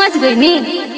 समझ गई नी